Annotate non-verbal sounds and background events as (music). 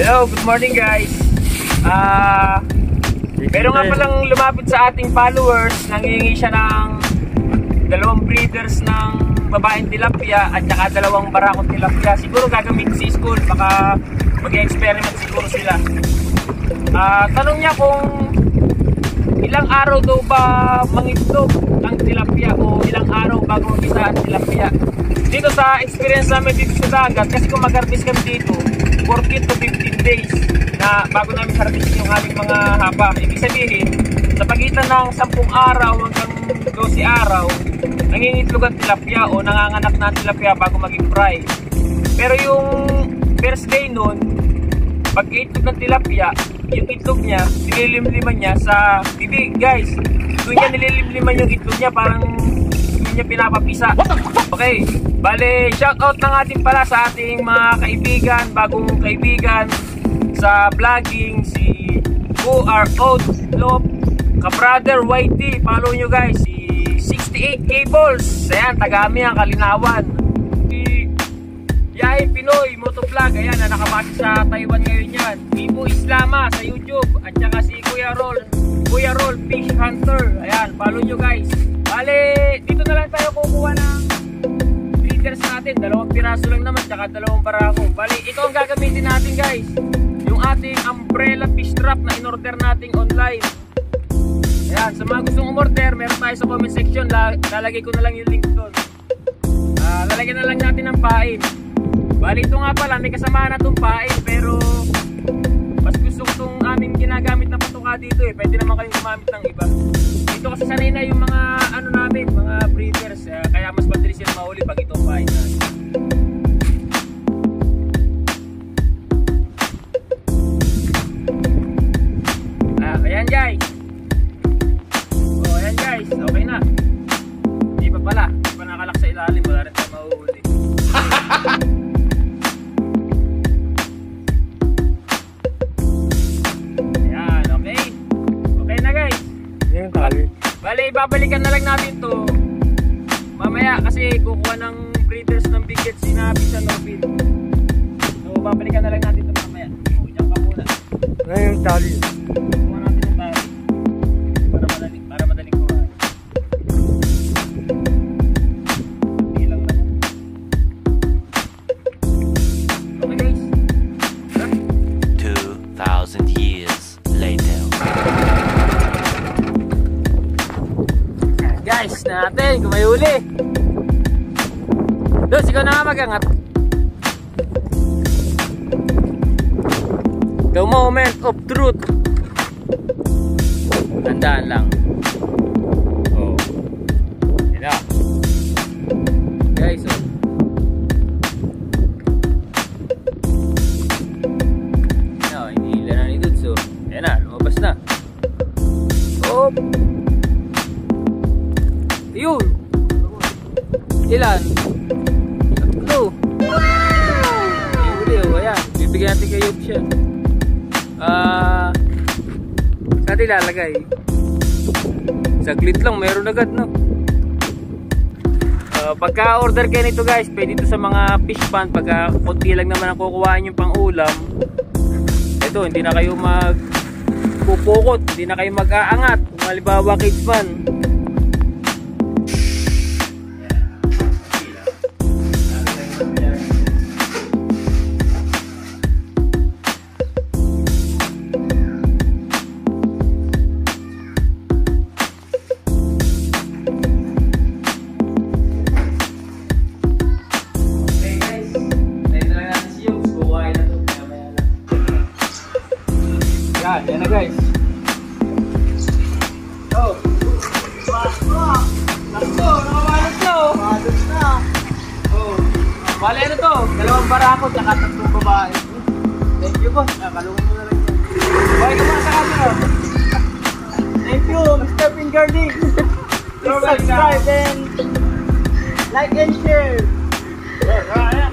Hello, good morning guys. Ah, meron nga palang lumapit sa ating followers, nangingi siya ng dalawang breeders ng babaeng tilapia at saka dalawang barakong tilapia. Siguro gagamitin si school, baka mag-experiment siguro sila. Ah, tanong niya kung ilang araw daw ba mangitlog ang tilapia o ilang araw bago mag-isa ang tilapia. Dito sa experience namin dito sa dagat, kasi kung mag-harvest kami dito, 14 to 15 days na bago namin harvestin yung aming mga haba. Ibig sabihin, sa pagitan ng 10 araw hanggang 12 araw, nangingitlog ang tilapia o nanganganak na tilapia bago maging fry. Pero yung first day nun, pag itlog ng tilapia, yung itlog niya, nililimliman niya sa bibig. Guys, doon niya nililimliman yung itlog niya, parang hindi niya pinapapisa. Okay, bale, shoutout ng ating pala sa ating mga kaibigan, bagong kaibigan sa vlogging, si OR Outlook, ka-brother YT, follow nyo guys, si 68 Cables, ayan, tagami ang kalinawan. Yahay Pinoy Motovlog, ayan, na nakabase sa Taiwan ngayon yan. Bibo Islama sa YouTube, at saka si Kuya Roll, Kuya Roll Fish Hunter, ayan, follow nyo guys. Bale, natin, dalawang piraso lang naman, tsaka dalawang barako. Bale, ito ang gagamitin natin guys, yung ating umbrella fish trap na in-order nating online. Ayan, sa mga gustong umorder, meron tayo sa comment section, lalagay ko na lang yung link doon. Ah, lalagyan na lang natin ng pain. Bali ito nga pala, may kasama na itong pain pero mas gusto ko itong aming ginagamit na patuka dito eh. Pwede naman kayong gumamit ng iba. Dito kasi sanay na yung mga ano namin, mga breeders. eh, kaya mas madalis sila mahuli pag itong pain na. Nakalak sa ilalim. Wala rin tayo mahuhuli. (laughs) Ayan, okay. Okay na guys. Yung tali. Bale, ibabalikan na lang natin to mamaya kasi kukuha ng breeders ng biggest sinabi sa Norville. So, babalikan na lang natin to mamaya. O, dyan ka muna. Ngayon tali. 2,000 years later. Guys, natin kung may huli. Dos, ikaw na nga mag-angat. The moment of truth. Tandaan lang. Yun. Ilan? Tatlo. Wow! Huli oh, ayan. Bibigyan natin kay Yob siya. Ah, saan natin ilalagay? Saglit lang, meron agad, no? Ah, pagka order kayo nito guys, pwede ito sa mga fish pan. Pagka konti lang naman ang kukuhaan yung pang ulam. Ito, hindi na kayo mag pupukot, hindi na kayo mag-aangat. Kung halimbawa kids pan, Bale ano to? Dalawang barako tsaka tatlong babae. Thank you boss. Nakalungan mo na lang yan. Bye ka muna sa camera. Thank you, Mr. Fingerling. Please subscribe and like and share. Ingat,